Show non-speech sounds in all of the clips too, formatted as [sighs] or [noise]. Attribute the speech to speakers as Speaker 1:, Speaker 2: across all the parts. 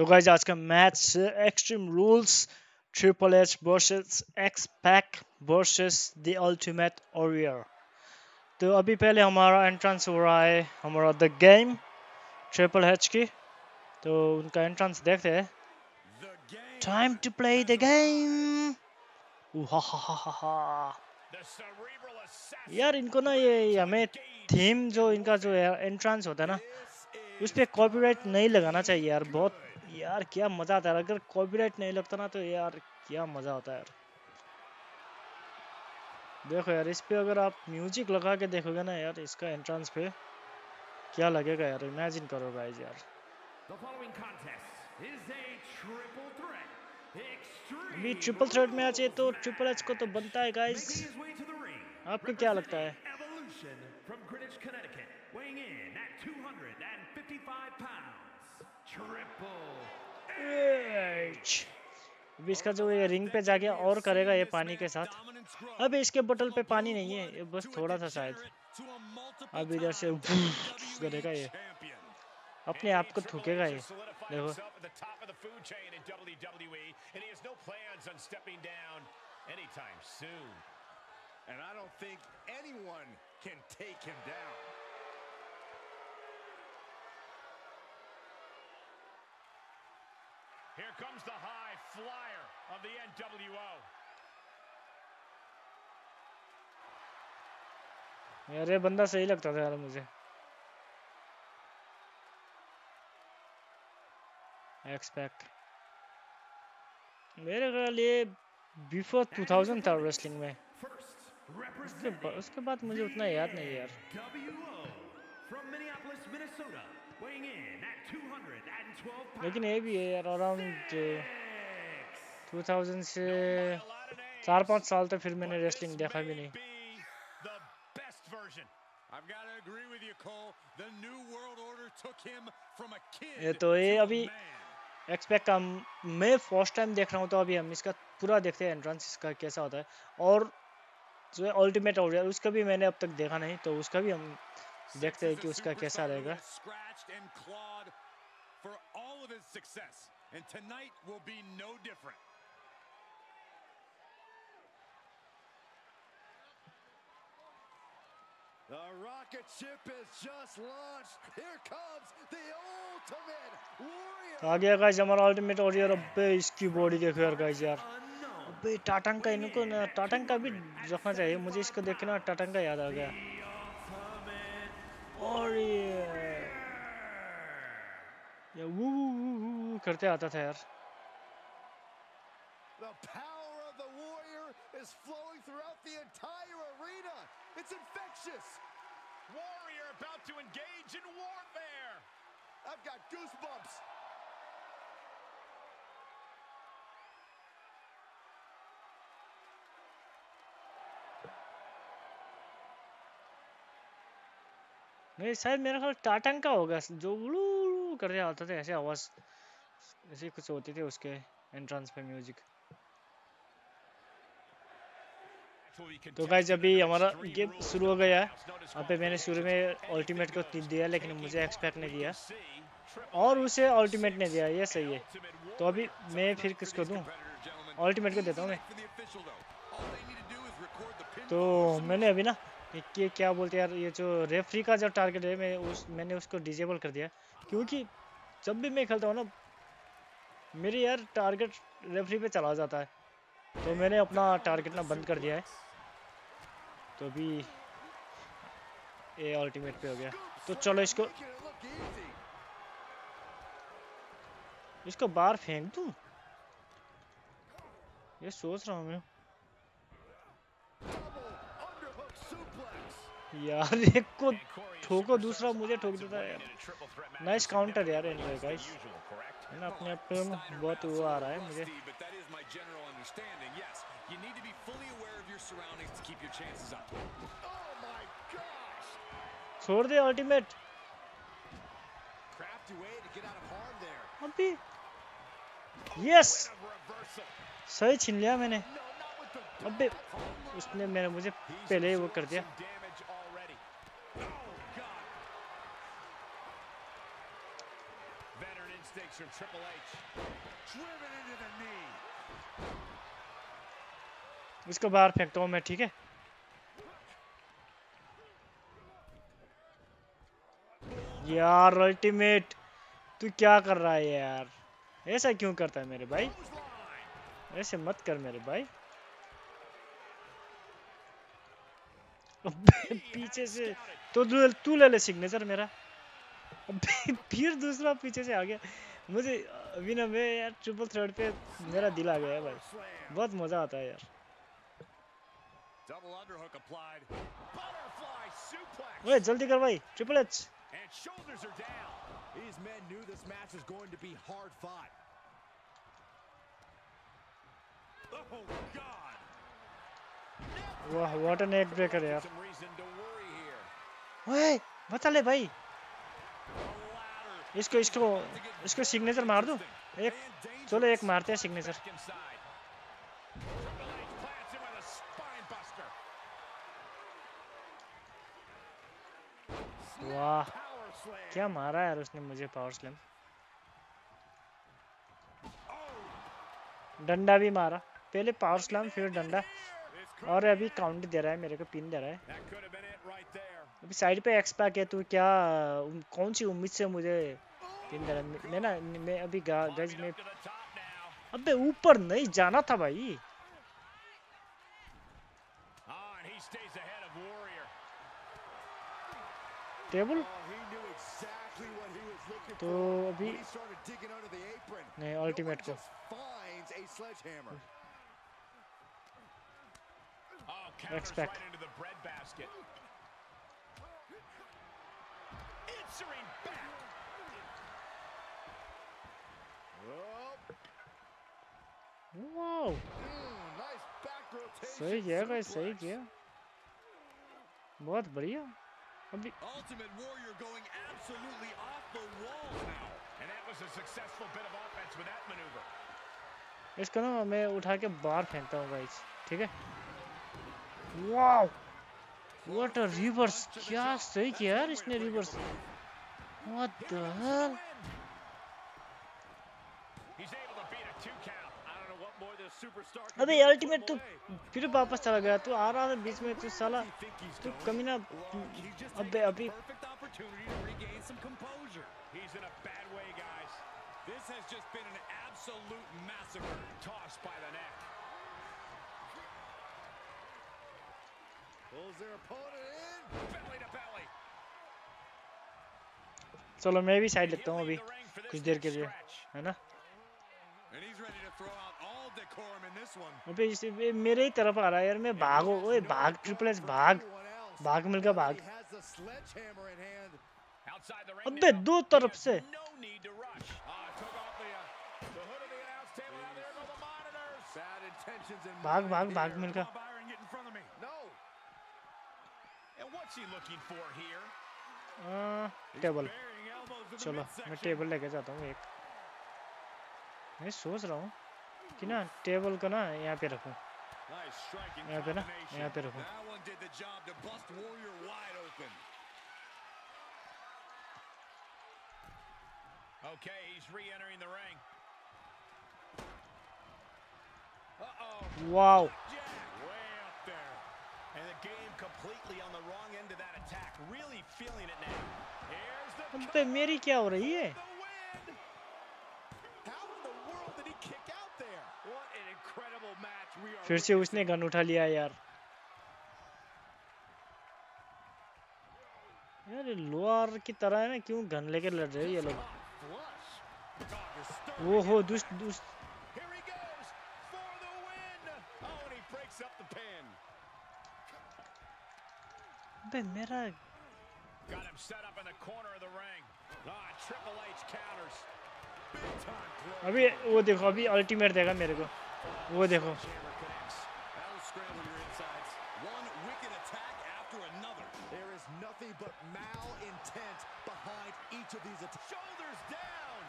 Speaker 1: तो गाइज़ आज का match Extreme Rules Triple H versus X Pac versus the Ultimate Warrior तो अभी पहले हमारा एंट्रेंस हो रहा है हमारा द गेम ट्रिपल एच की। तो उनका एंट्रेंस देखते हैं। Time to play the game यार इनको ना ये हमें थीम जो इनका जो एंट्रेंस होता है ना, उस पर कॉपीराइट नहीं लगाना चाहिए यार, बहुत यार क्या मज़ा आता है अगर कॉपीराइट नहीं लगता ना तो यार क्या मज़ा आता है यार। देखो यार इस पे अगर आप म्यूज़िक लगा के देखोगे ना यार इसका एंट्रेंस पे क्या लगेगा यार? इमेजिन करो गाइस यार। अभी ट्रिपल थ्रेड मैच है तो ट्रिपल एच को तो बनता है गाइस आपको क्या लगता है? अभी इसका जो ये रिंग पे जाके और करेगा ये पानी के साथ। अब इसके बोतल पे पानी नहीं है ये बस थोड़ा सा शायद। अब इधर से [laughs] करेगा ये। अपने आप को थूकेगा ये। देखो। And I don't think anyone can take him down. Here comes the high flyer of the NWO. यार ये बंदा सही लगता था यार मुझे। एक्सपेक्ट मेरे ख्याल ये बिफोर 2000 था रेसलिंग में। उसके, उसके बाद मुझे उतना याद नहीं यार। लेकिन ये भी है यार अराउंड 2000 से चार पाँच साल तक फिर मैंने रेसलिंग देखा भी नहीं। ये तो ये अभी एक्सपेक्ट का, मैं फ़र्स्ट टाइम देख रहा हूँ तो अभी हम इसका पूरा देखते हैं एंट्रेंस इसका कैसा होता है। और जो है अल्टीमेट हो गया, उसका भी मैंने अब तक देखा नहीं तो उसका भी हम देखते हैं कि उसका कैसा रहेगा। The rocket ship is just launched. Here comes the ultimate warrior. आ गया गाइस हमारा अल्टीमेट वॉरियर अबे इसकी बॉडी देखो यार गाइस यार। अबे टाटंग का इनको टाटंग का भी रखना चाहिए। मुझे इसको देखना टाटंग का याद आ गया। और ये या वो वो करते आता था यार The power of the warrior is flowing throughout the entire arena. It's infectious. Warrior about to engage in warfare. I've got goosebumps. नहीं, शायद मेरा ख्याल टाटंग का होगा। जो कर रहे आता था, ऐसे आवाज़। ऐसे कुछ होती थी उसके एंट्रेंस पे म्यूज़िक तो गाइज़ अभी हमारा गेम शुरू हो गया। यहाँ पे मैंने शुरू में अल्टीमेट को दिया, लेकिन मुझे एक्सपेक्ट नहीं दिया और उसे अल्टीमेट ने दिया, ये सही है। तो अभी मैं फिर किसको दूँ? अल्टीमेट को देता हूँ मैं। तो मैंने अभी ना कि क्या बोलते यार, ये जो रेफरी का जो टारगेट है, मैं उस, मैंने उसको डिजेबल कर दिया। क्योंकि जब भी मैं खेलता हूँ ना, मेरी यार टारगेट रेफरी पे चला जाता है। तो मैंने अपना टारगेट ना बंद कर दिया है। तो अभी ये अल्टीमेट पे हो गया। तो चलो इसको इसको बाहर फेंक दूँ? ये सोच रहा हूँ मैं। यार, [laughs] एक को ठोको, दूसरा मुझे ठोक देता है नाइस काउंटर यार एनीवे गाइस है ना, अपने आप पे बहुत वो आ रहा है मुझे। छोड़ दे अल्टीमेट अभी। यस सही छीन लिया मैंने। अबे, उसने मैंने मुझे पहले ही वो कर दिया।
Speaker 2: From Triple H. Driven into the knee.
Speaker 1: इसको बाहर फेंकता हूँ मैं, ठीक है? यार अल्टीमेट तू क्या कर रहा है यार? ऐसा क्यों करता है मेरे भाई? ऐसे मत कर मेरे भाई। पीछे से तो तू ले ले सिग्नेचर मेरा। फिर दूसरा पीछे से आ गया। मुझे अभी ना मैं यार ट्रिपल थर्ड पे मेरा दिल आ गया है भाई। बहुत मज़ा आता है यार।
Speaker 2: Double underhook applied butterfly suplex
Speaker 1: ओए जल्दी कर भाई Triple H
Speaker 2: and shoulders are down
Speaker 3: these men new this match is going to be hard fight
Speaker 2: oh God
Speaker 1: वाह व्हाट एन एग ब्रेकर यार। ओए बता ले भाई। इसको इसको इसको सिग्नेचर मार दूँ? एक, चलो एक मारते हैं सिग्नेचर. वाह, क्या मारा यार उसने मुझे पावर स्लैम डंडा भी मारा। पहले पावर स्लैम फिर डंडा। और अभी काउंट दे रहा है, मेरे को पिन दे रहा है
Speaker 2: That could have been it right there.
Speaker 1: अभी साइड पे एक्स पैक है तो क्या कौन सी उम्मीद से मुझे मैं ना मैं अभी गज में अबे ऊपर नहीं जाना था भाई। टेबल तो अभी नहीं अल्टीमेट को। Expect
Speaker 2: Answering back.
Speaker 3: Oh, mm, rotation.
Speaker 1: सही गाइस सही. किया बहुत बढ़िया अभी
Speaker 3: Ultimate Warrior going absolutely off the walls now.
Speaker 2: And that was a successful bit of offense with that maneuver.
Speaker 1: इसको ना मैं उठा के बाहर फेंकता हूँ गाइस ठीक है वाओ व्हाट अ रिवर्स क्या सही किया यार इसने reverse
Speaker 2: what more this superstar can
Speaker 1: अबे
Speaker 2: do to put
Speaker 1: ultimate
Speaker 2: him
Speaker 1: तू
Speaker 2: away.
Speaker 1: फिर वापस चला गया तू आ रहा था बीच में तू साला
Speaker 3: Where does he think he's
Speaker 1: तू
Speaker 3: going?
Speaker 1: कमीना
Speaker 3: Look, he's just
Speaker 1: अबे
Speaker 3: taking a
Speaker 1: अभी
Speaker 3: perfect opportunity to regain some composure.
Speaker 2: He's in a bad way, guys.
Speaker 3: This has just been an absolute massacre.
Speaker 2: Tossed by the neck.
Speaker 3: Pulls their opponent in.
Speaker 2: Belly to belly.
Speaker 1: चलो मैं भी side लेता हूँ अभी कुछ देर के लिए है ना? मेरे ही तरफ़ आ रहा है यार मैं भागो ओए भाग ट्रिपलेस भाग भाग मिलकर भाग। अबे दो तरफ़ से। भाग भाग भाग
Speaker 2: मिलकर uh,
Speaker 1: टेबल चलो मैं टेबल लेके जाता हूँ एक। मैं सोच रहा हूँ कि ना टेबल को ना यहाँ पे रखूँ। यहाँ पे ना यहाँ पे रखूँ।
Speaker 2: Okay, he's re-entering the ring. Uh-oh. Wow. And the game completely on the wrong end of that attack. Really feeling it now. Here's the
Speaker 1: अबे मेरी क्या हो रही है
Speaker 2: the win.
Speaker 3: How in the world did he kick out there?
Speaker 2: What an incredible match we are
Speaker 1: फिर से उसने gun उठा लिया यार यार लोअर की तरह है ना क्यों गन लेके लड़ रहे हैं ये लोग. वो हो दुष्ट दुष्ट अबे मेरा
Speaker 2: Got him set up in the corner of the ring. Ah, Triple H counters. Big time throw.
Speaker 1: अभी वो देखो अभी अल्टीमेट देगा मेरे को वो देखो
Speaker 2: Hammer connects.
Speaker 3: That'll scramble your insides. One wicked attack after another. There is nothing but malintent behind each of these attacks.
Speaker 2: Shoulders down.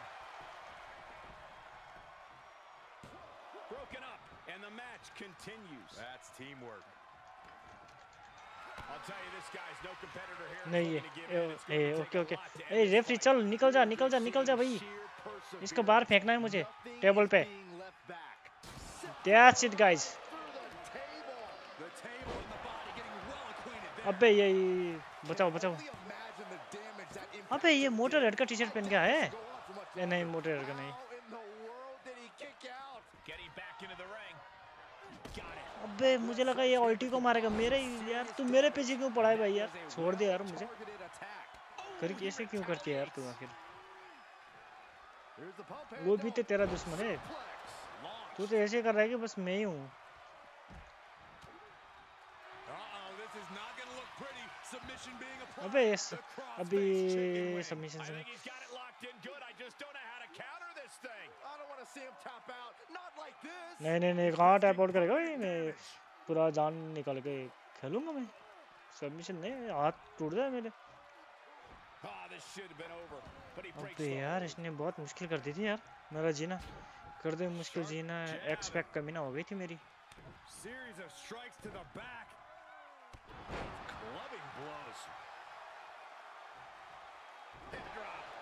Speaker 2: Broken up, and the match continues.
Speaker 3: That's teamwork.
Speaker 1: नहीं है ए okay okay ए referee चल निकल जा निकल जा निकल जा भाई। इसको बाहर फेंकना है मुझे टेबल पे। दैट्स इट गाइस अबे ये ये- बचाओ बचाओ। अबे ये मोटर हेड का टी शर्ट पहन के आया है? नहीं मोटर हेड का नहीं
Speaker 2: Getting back into the ring.
Speaker 1: अबे मुझे लगा ये अल्टी को मारेगा। मेरे यार, तू मेरे पीछे क्यों पड़ा है भाई यार? छोड़ दे यार मुझे। कर ऐसे क्यों करती है यार तू आखिर? वो भी तो तेरा दुश्मन है। तू तो ऐसे कर रहा है कि बस मैं ही हूँ। अबे अभी सबमिशन
Speaker 2: I
Speaker 1: नहीं नहीं नहीं कहाँ टैप आउट करेगा भाई मैं पूरा जान निकाल के खेलूँगा मैं सबमिशन नहीं हाथ टूट जाए मेरे
Speaker 2: Oh,
Speaker 1: अबे यार इसने बहुत मुश्किल कर दी थी यार मेरा जीना कर दे मुश्किल जीना एक्स पैक कमी ना हो गई थी मेरी.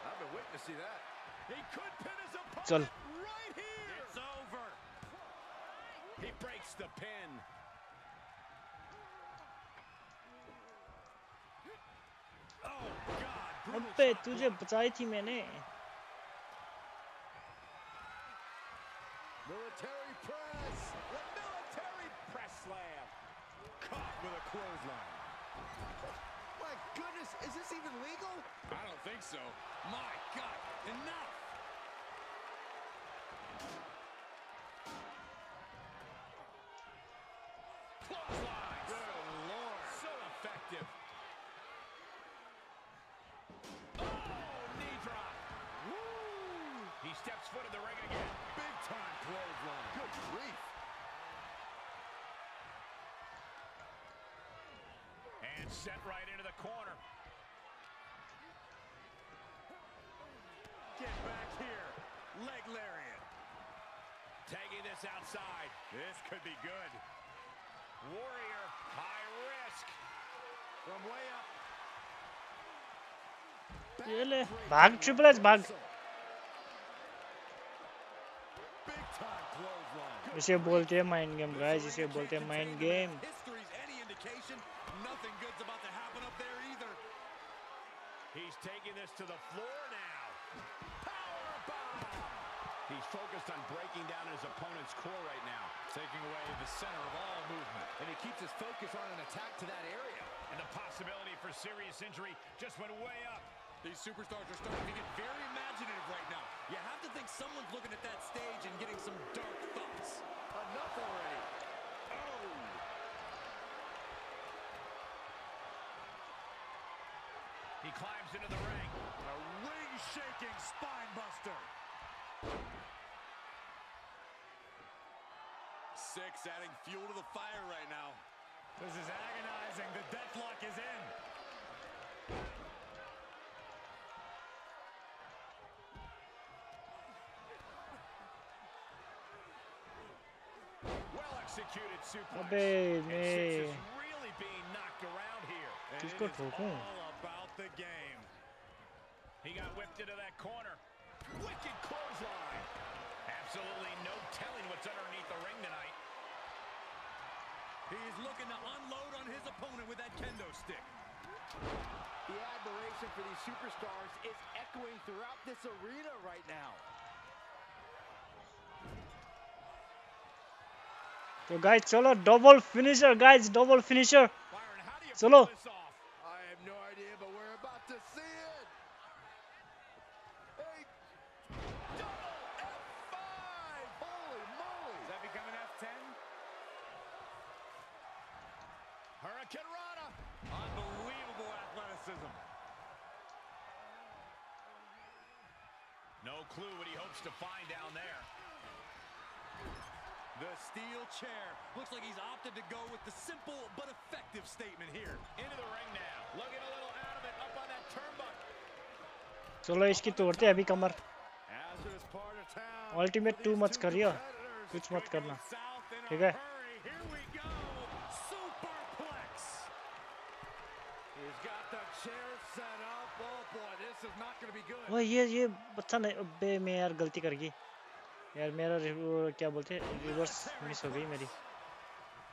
Speaker 3: I've been waiting to see that.
Speaker 2: He could pin his opponent
Speaker 1: चल
Speaker 2: right here. It's over. He breaks the pin. Oh, God. brutal
Speaker 1: अबे
Speaker 2: shot
Speaker 1: तुझे बचाई थी मैंने
Speaker 3: Military press.
Speaker 2: The military press slam. Caught with a clothesline.
Speaker 3: My goodness, is this even legal?
Speaker 2: I don't think so. My God. Enough. sent right into the corner.
Speaker 3: Get back here. Leg lariat.
Speaker 2: Taking this outside. This could be good. Warrior, high risk.
Speaker 3: From way up.
Speaker 1: ये ले भाग triple H भाग
Speaker 3: Big time clothesline.
Speaker 1: इसे बोलते हैं mind game guys इसे बोलते हैं
Speaker 3: mind game to
Speaker 2: the floor now. Power bomb. He's focused on breaking down his opponent's core right now, taking away the center of all movement.
Speaker 3: And he keeps his focus on an attack to that area.
Speaker 2: And the possibility for serious injury just went way up.
Speaker 3: These superstars are starting to get very imaginative right now. You have to think someone's looking at that stage and getting some dark thoughts. Enough already. Oh.
Speaker 2: He climbs into the ring.
Speaker 3: A ring-shaking spinebuster. Six adding fuel to the fire right now.
Speaker 2: This is agonizing. The deathlock is in. Well executed super.
Speaker 1: Oh,
Speaker 2: baby. Really being knocked around here. Just good for him He got whipped into that corner. Wicked clothesline. Absolutely no telling what's underneath the ring tonight.
Speaker 3: He's looking to unload on his opponent with that kendo stick.
Speaker 4: The admiration for these superstars is echoing throughout this arena right now.
Speaker 1: तो guys चलो double finisher guys double finisher
Speaker 2: Byron, how do you
Speaker 1: चलो
Speaker 2: Hurricane Rana.
Speaker 3: Unbelievable athleticism.
Speaker 2: No clue what he hopes to find down there.
Speaker 3: The steel chair. Looks like he's opted to go with the simple but effective statement here.
Speaker 2: Into the ring now. Looking a little out of it up on that turnbuckle.
Speaker 1: चलो इसकी तोड़ते हैं अभी कमर. Ultimate too much करियो कुछ मत करना ठीक है
Speaker 3: hurry. Here we go. Superplex.
Speaker 4: He's got the chair set up. Oh boy, this is not going to be good.
Speaker 1: वो ये ये अच्छा नहीं अबे मैं यार गलती कर गई यार मेरा क्या बोलते रिवर्स मिस हो गई मेरी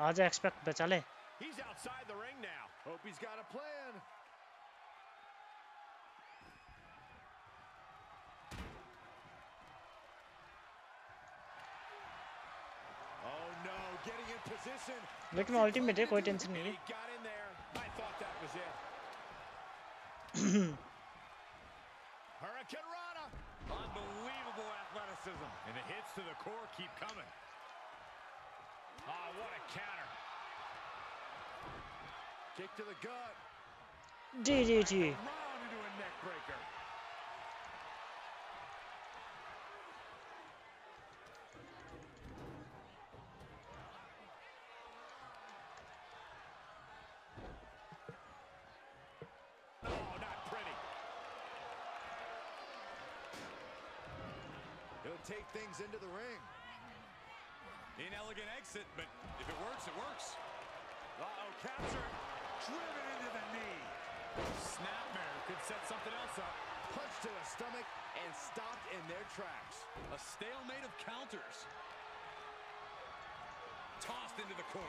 Speaker 1: आ जा एक्सपेक्ट बचा ले
Speaker 2: He's outside the ring now.
Speaker 4: Hope he's got a plan.
Speaker 3: Oh no, getting in position.
Speaker 1: लेकिन अल्टीमेट है कोई टेंशन नहीं है [clears throat]
Speaker 3: athleticism.
Speaker 2: And the hits to the core keep coming. Oh, what a counter.
Speaker 3: Kick to the gut.
Speaker 1: DDT
Speaker 3: Round into a neck breaker. He'll take things into the ring. Inelegant exit, but if it works, it works. Uh-oh, captured. Driven into the knee. Snapmare could set something else up.
Speaker 4: Punch to the stomach and stopped in their tracks.
Speaker 3: A stalemate of counters. Tossed into the corner.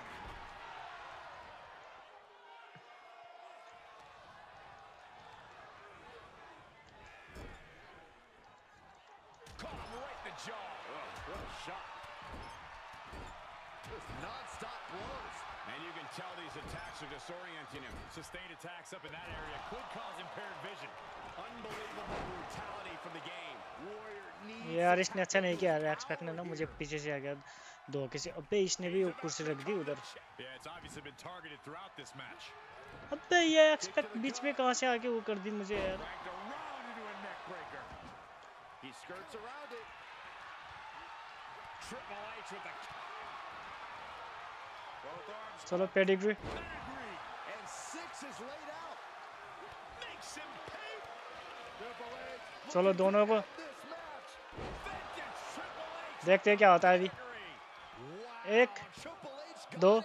Speaker 2: Caught him right in the jaw.
Speaker 4: Oh, what a shot. Just non-stop blows.
Speaker 2: And you can tell these attacks are disorienting him.
Speaker 3: Sustained attacks up in that area could cause impaired vision.
Speaker 2: Unbelievable brutality from the game.
Speaker 4: Warrior needs
Speaker 1: यार इसने अच्छा नहीं किया expect ने ना मुझे पीछे से आ गया दो किसी अबे इसने भी वो कुर्सी रख दी उधर
Speaker 3: Yeah, it's obviously been targeted throughout this match.
Speaker 1: अबे ये एक्सपेक्ट बीच में कहाँ से आके वो कर दी मुझे यार
Speaker 3: Dragged around into a neck breaker.
Speaker 4: He skirts around it.
Speaker 3: Triple H with the
Speaker 1: चलो पेडिग्री। चलो दोनों को देखते क्या होता है अभी। एक, दो।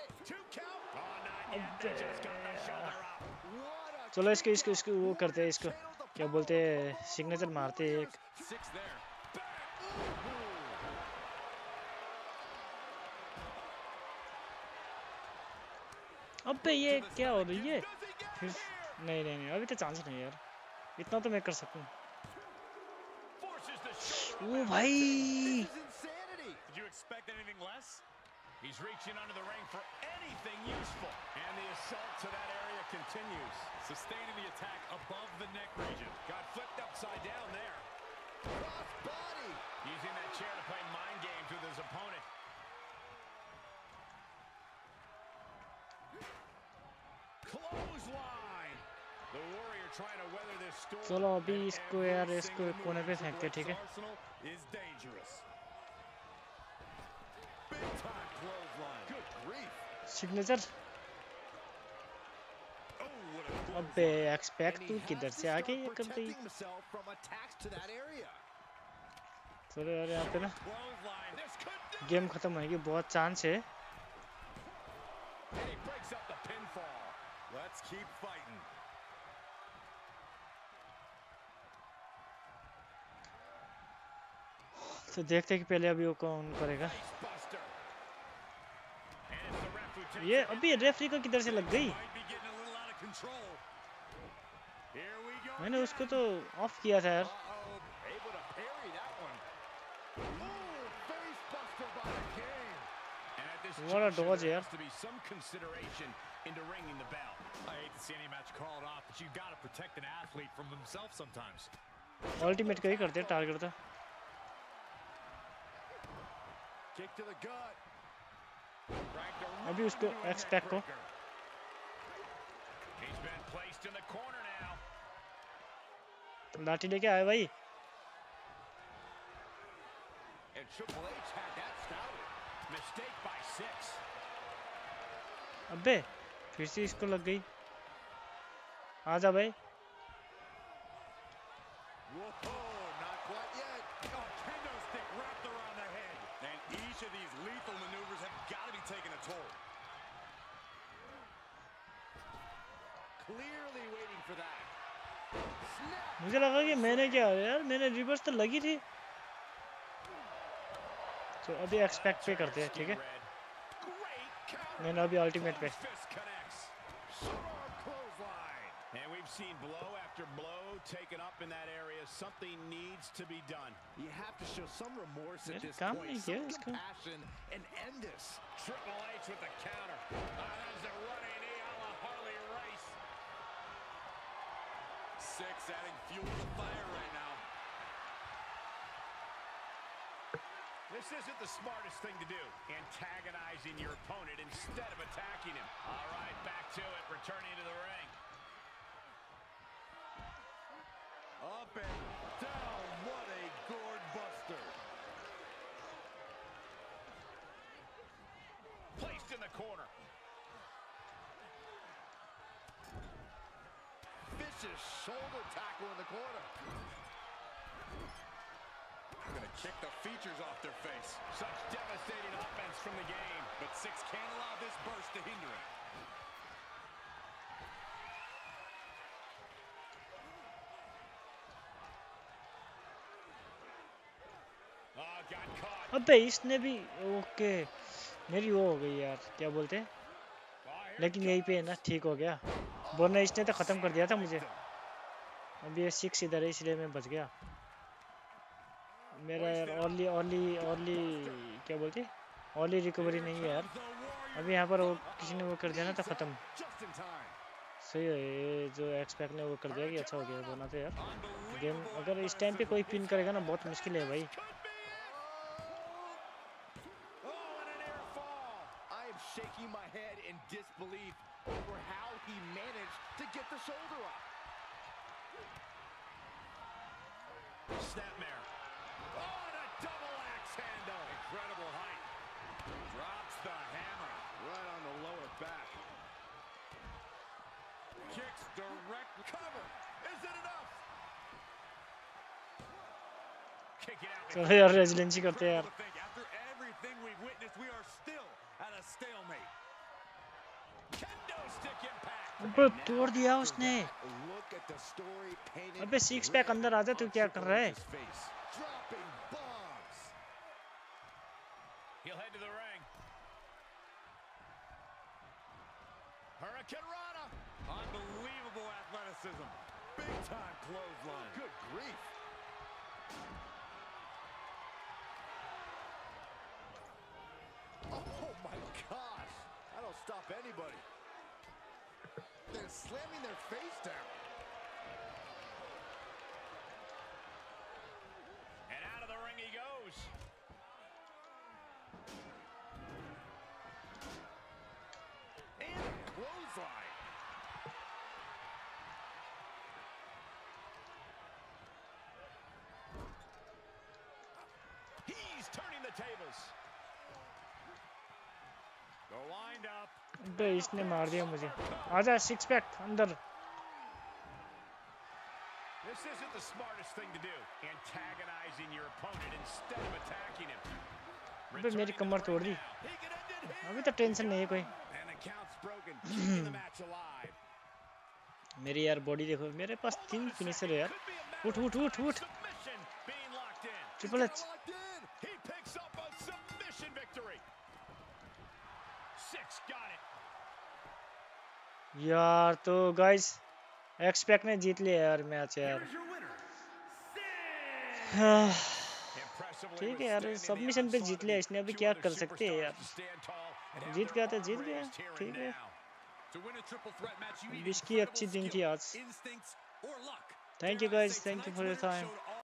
Speaker 1: चलो इसको इसको इसको वो करते हैं, इसको क्या बोलते हैं सिग्नेचर मारते हैं एक।
Speaker 3: Six there.
Speaker 1: अबे ये क्या हो रही है
Speaker 3: Does he get
Speaker 1: फिर
Speaker 3: it here?
Speaker 1: नहीं नहीं नहीं अभी तो चांस नहीं है यार इतना तो मैं कर सकूं
Speaker 2: Forces the shoulder.
Speaker 1: ओ भाई
Speaker 4: This is insanity.
Speaker 3: Did you expect anything less?
Speaker 2: He's reaching under the ring for anything useful. And the assault to that area continues.
Speaker 3: Sustaining the attack above the neck region.
Speaker 2: Got flipped upside down there.
Speaker 4: Cross body.
Speaker 2: Using that chair to play mind games with his opponent.
Speaker 1: चलो अभी इसको यार इसको कोने पे फेंकते हैं, ठीक है. सिग्नेचर
Speaker 3: Oh,
Speaker 1: अबे एक्सपेक्ट तू किधर से आके ये कर
Speaker 4: area.
Speaker 1: चलो यार यहाँ पे ना गेम खत्म होने की बहुत चांस है
Speaker 2: And he breaks up the pinfall.
Speaker 3: Let's keep fighting.
Speaker 1: तो देखते हैं कि पहले अभी वो कौन करेगा ये अभी रेफरी को किधर से लग गई. मैंने उसको तो ऑफ़ किया था यार What a dodge, yeah.
Speaker 2: has to be some consideration into ringing the bell.
Speaker 3: I hate to see any match called off, but you've got to protect an athlete from themselves sometimes.
Speaker 1: Ultimate का ही करते हैं target तो
Speaker 3: Kick to the gut.
Speaker 2: Dragged around
Speaker 1: अभी उसको
Speaker 2: into a
Speaker 1: expect को
Speaker 2: neckbreaker. He's been placed in the corner now.
Speaker 1: लाठी लेके आए भाई
Speaker 4: And Triple H had that started.
Speaker 2: Mistake by six.
Speaker 1: अबे फिर से इसको लग गई।
Speaker 4: आ जा भाई
Speaker 1: मुझे लगा कि मैंने क्या यार मैंने रिवर्स तो लगी थी। तो अभी एक्सपेक्ट पे करते हैं ठीक है। मैंने अभी अल्टीमेट पे।
Speaker 2: seen blow after blow taken up in that area. Something needs to be done.
Speaker 4: You have to show some remorse at this point, some
Speaker 1: yes,
Speaker 4: compassion, and end this.
Speaker 2: Triple H with the counter. Uh, oh, that's a running knee a la Harley Race.
Speaker 3: Six adding fuel to the fire right now.
Speaker 2: This isn't the smartest thing to do, antagonizing your opponent instead of attacking him. All right, back to it, returning to the ring.
Speaker 3: Up and down. What a gourd buster.
Speaker 2: Placed in the corner.
Speaker 4: Vicious shoulder tackle in the corner.
Speaker 3: Gonna kick the features off their face.
Speaker 2: Such devastating offense from the game.
Speaker 3: But Six can't allow this burst to hinder it.
Speaker 1: अबे इसने भी, okay, मेरी वो हो गई यार, क्या बोलते हैं? लेकिन यहीं पे है ना, ठीक हो गया। वरना इसने तो ख़त्म कर दिया था मुझे। अभी ये सिक्स इधर है, इसलिए मैं बच गया। मेरा यार अर्ली अर्ली अर्ली क्या बोलते अर्ली रिकवरी नहीं है यार। अभी यहाँ पर वो किसी ने वो कर दिया ना तो ख़त्म. सही है, ये जो एक्सपेक्ट ने वो कर दिया कि अच्छा हो गया बोना तो यार। गेम अगर इस टाइम पे कोई पिन करेगा ना, बहुत मुश्किल है भाई।
Speaker 4: the shoulder up.
Speaker 2: Snapmare. Oh, and a double axe handle.
Speaker 3: Incredible height. Drops the hammer.
Speaker 4: Right on the lower back.
Speaker 3: Kicks direct cover. Is it enough?
Speaker 2: Kick it out.
Speaker 3: After everything we've witnessed, we are still at a stalemate.
Speaker 2: Kendo stick impact.
Speaker 1: अबे तोड़ दिया उसने
Speaker 4: Look at the story painted.
Speaker 1: अबे six pack अंदर आजा तू क्या कर रहा है
Speaker 3: His face.
Speaker 4: Dropping bombs.
Speaker 2: He'll head to the ring. Hurricane Rana.
Speaker 3: Unbelievable athleticism. Big time clothesline.
Speaker 4: Good grief. Oh my gosh. I don't stop anybody. Slamming their face down.
Speaker 2: And out of the ring he goes.
Speaker 4: And clothesline.
Speaker 2: He's turning the tables.
Speaker 3: The wind up.
Speaker 1: अबे इसने मार दिया मुझे। आजा six pack अंदर। अबे मेरी कमर तोड़ दी। अभी तो टेंशन नहीं है कोई। मेरी यार बॉडी देखो मेरे पास तीन फिनिशर है यार। उठ उठ उठ उठ। ट्रिपल एच यार तो गाइस एक्सपेक्ट ने जीत लिया यार मैच यार। [sighs] ठीक है यार सबमिशन पे जीत लिया इसने अभी क्या कर सकते हैं यार। जीत गया तो जीत गया ठीक है।
Speaker 3: इसकी
Speaker 1: अच्छी दिन थी आज। Thank you
Speaker 3: guys
Speaker 1: thank you
Speaker 3: for
Speaker 1: your
Speaker 3: time